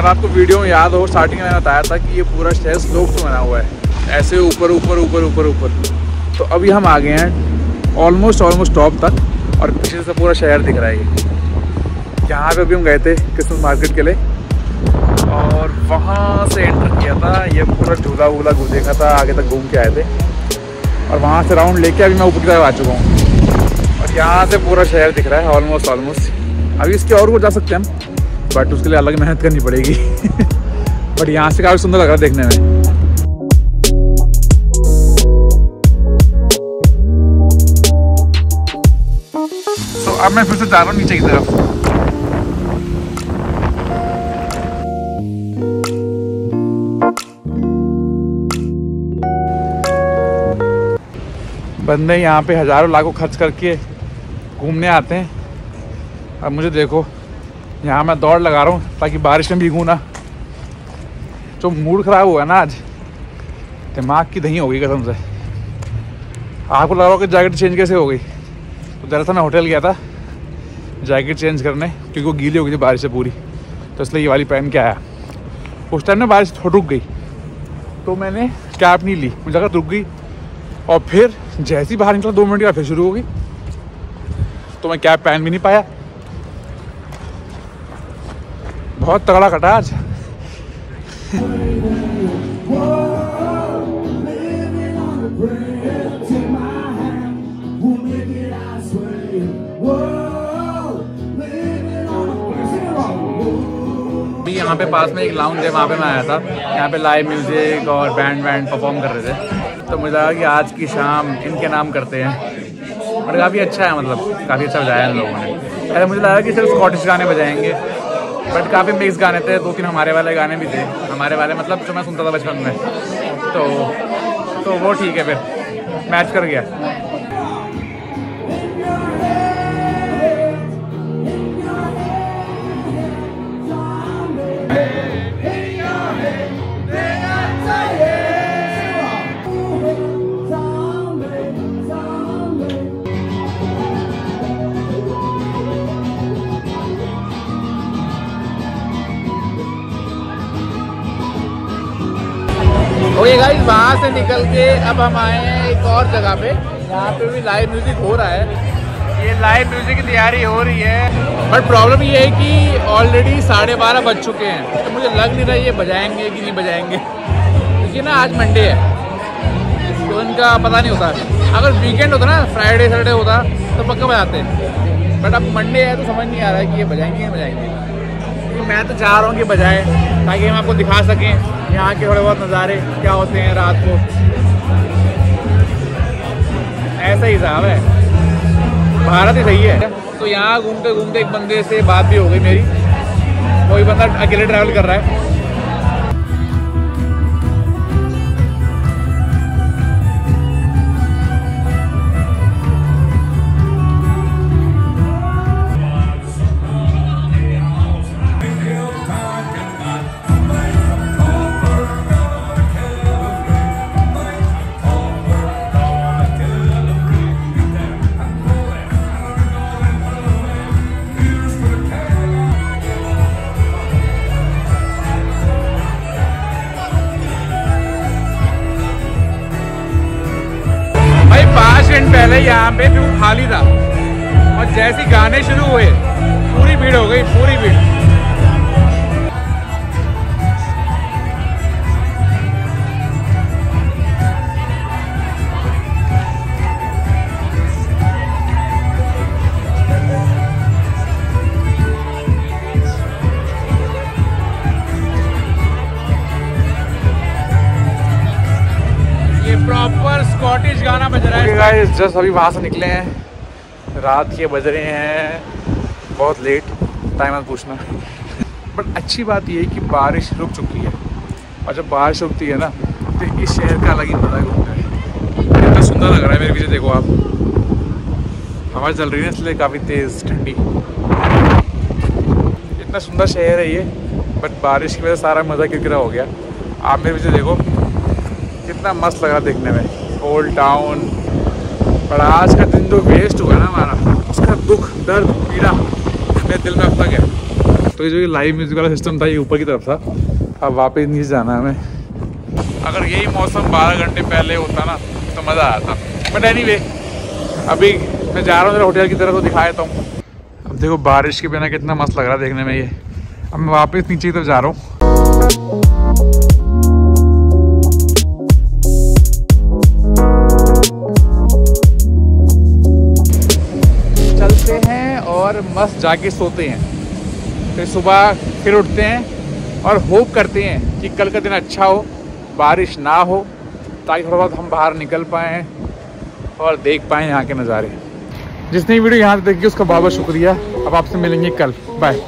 अगर आपको वीडियो में याद हो स्टार्टिंग में मैंने बताया था कि ये पूरा शहर स्लोप से बना हुआ है। ऐसे ऊपर ऊपर ऊपर ऊपर ऊपर। तो अभी हम आ गए हैं ऑलमोस्ट ऑलमोस्ट टॉप तक और पीछे से पूरा शहर दिख रहा है ये। यहाँ पे अभी हम गए थे क्रिसमस मार्केट के लिए और वहाँ से एंटर किया था। ये पूरा झूला वूला देखा था, आगे तक घूम के आए थे। और वहाँ से राउंड लेके अभी मैं ऊपर की तरफ़ आ चुका हूँ। और यहाँ से पूरा शहर दिख रहा है ऑलमोस्ट ऑलमोस्ट अभी इसके और को जा सकते हैं हम। बट उसके लिए अलग मेहनत करनी पड़ेगी। बट यहाँ से काफ़ी सुंदर लग रहा है देखने में। तो अब मैं फिर से जा रहा हूँ नीचे की तरफ़। बंदे यहाँ पे हज़ारों लाखों खर्च करके घूमने आते हैं। अब मुझे देखो। यहाँ मैं दौड़ लगा रहा हूँ, ताकि बारिश में भीगूँ ना। जो मूड ख़राब हुआ ना आज, दिमाग की दही हो गई कसम से। आपको लगा कि जैकेट चेंज कैसे हो गई। तो दरअसल मैं होटल गया था जैकेट चेंज करने, क्योंकि वो गीली हो गई थी बारिश से पूरी। तो इसलिए ये वाली पहन के आया। उस टाइम में बारिश थोड़ी रुक गई। तो मैंने कैब नहीं ली, मुझे लगा रुक गई। और फिर जैसी बाहर निकला, दो मिनट का फिर शुरू हो गई। तो मैं कैब पहन भी नहीं पाया। बहुत तगड़ा कटा आज। यहाँ पे पास में एक लाउंज है, वहाँ पे मैं आया था। यहाँ पे लाइव म्यूज़िक और बैंड वैंड परफॉर्म कर रहे थे। तो मुझे लगा कि आज की शाम इनके नाम करते हैं। और काफ़ी अच्छा है मतलब काफ़ी अच्छा बजाया इन लोगों ने। अरे मुझे लगा कि सिर्फ़ स्कॉटिश गाने बजाएँगे। बट काफ़ी मिक्स गाने थे दो तीन हमारे वाले गाने भी थे। हमारे वाले मतलब जो मैं सुनता था बचपन में। तो तो वो ठीक है फिर। मैच कर गया। ओके गाइस वहाँ से निकल के अब हम आए हैं एक और जगह पे यहाँ पे भी लाइव म्यूज़िक हो रहा है। ये लाइव म्यूज़िक की तैयारी हो रही है। बट प्रॉब्लम ये है कि ऑलरेडी साढ़े बारह बज चुके हैं तो मुझे लग नहीं रहा ये बजाएँगे कि नहीं बजाएँगे। क्योंकि ना आज मंडे है तो इनका पता नहीं होता। अगर वीकेंड होता ना फ्राइडे सैटरडे होता तो पक्का बजाते। बट अब मंडे है तो समझ नहीं आ रहा है कि ये बजाएँगे या बजाएँगे। तो मैं तो चाह रहा हूँ कि बजाएँ। ताकि हम आपको दिखा सकें यहाँ के थोड़े बहुत नज़ारे, क्या होते हैं रात को। ऐसा ही साहब है। भारत ही सही है। तो यहाँ घूमते घूमते एक बंदे से बात भी हो गई मेरी। कोई बंदा अकेले ट्रैवल कर रहा है। पहले यहाँ पे खाली था और जैसे गाने शुरू हुए, पूरी भीड़ हो गई, पूरी भीड़। गाना बज रहा है गाइस जस्ट अभी वहाँ से निकले हैं। रात के बज रहे हैं। बहुत लेट टाइम मत पूछना। बट अच्छी बात ये है कि बारिश रुक चुकी है। और जब बारिश रुकती है ना तो इस शहर का अलग ही मज़ा होता है। इतना सुंदर लग रहा है मेरे पीछे देखो आप। हवा चल रही है इसलिए काफ़ी तेज़ ठंडी। इतना सुंदर शहर है ये बट बारिश की वजह से सारा मज़ा किरकिरा हो गया। आप मेरे पीछे देखो कितना मस्त लगा देखने में। ओल्ड टाउन पर आज का दिन जो वेस्ट हुआ ना हमारा। उसका दुख, दर्द, पीड़ा मेरे दिल में तक है। तो ये जो लाइव म्यूज़िक वाला सिस्टम था, ये ऊपर की तरफ़ था। अब वापस नीचे जाना है हमें। अगर यही मौसम बारह घंटे पहले होता ना तो मज़ा आता बट एनी वे अभी मैं जा रहा हूँ होटल की तरफ़ तो दिखा देता हूँ। अब देखो बारिश के बिना कितना मस्त लग रहा है देखने में ये। अब मैं वापस नीचे की तरफ़ जा रहा हूँ। मस्त जाके सोते हैं। फिर सुबह फिर उठते हैं और होप करते हैं कि कल का दिन अच्छा हो, बारिश ना हो, ताकि थोड़ा बहुत हम बाहर निकल पाएँ और देख पाएँ यहाँ के नज़ारे। जिसने वीडियो यहाँ से देखी, उसका बहुत बहुत शुक्रिया। अब आपसे मिलेंगे कल। बाय